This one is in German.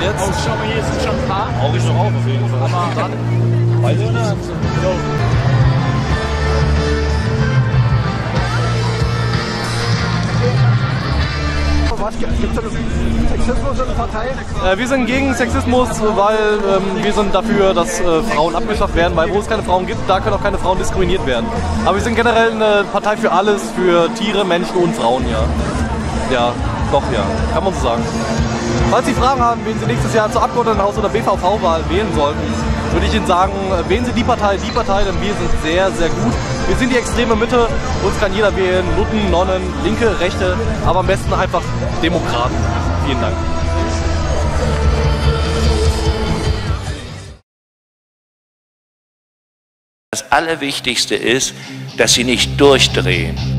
Jetzt? Oh, schau mal, hier sind schon ein paar. Auch ich noch auf, auf jeden Fall. Aber dann, in der Hand. Was gibt es da Sexismus in der Partei? Äh, wir sind gegen Sexismus, weil ähm, wir sind dafür, dass äh, Frauen abgeschafft werden, weil wo es keine Frauen gibt, da können auch keine Frauen diskriminiert werden. Aber wir sind generell eine Partei für alles, für Tiere, Menschen und Frauen, ja. Ja, doch, ja, kann man so sagen. Falls Sie Fragen haben, wen Sie nächstes Jahr zur Abgeordnetenhaus- oder BVV-Wahl wählen sollten, würde ich Ihnen sagen, äh, wählen Sie die Partei, die Partei, denn wir sind sehr, sehr gut. Wir sind die extreme Mitte, uns kann jeder wählen, Nutten, Nonnen, Linke, Rechte, aber am besten einfach Demokraten. Vielen Dank. Das Allerwichtigste ist, dass sie nicht durchdrehen.